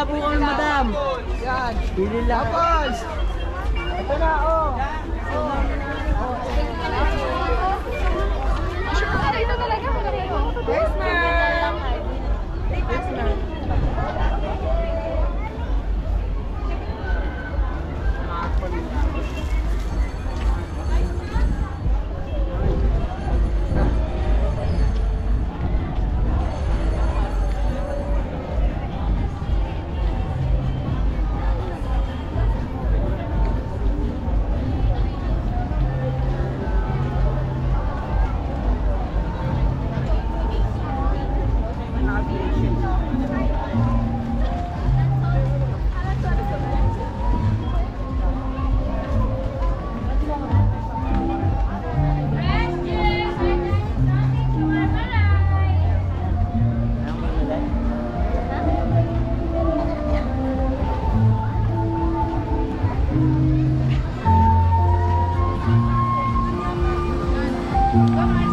na po kami, madam. Yan. Pili lang. Tapos. Ito na, oh. Yes, ma'am. Yes, ma'am. Yes, ma'am. Bye.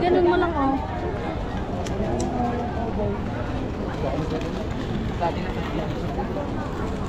Ganun mo lang, oh. Ayun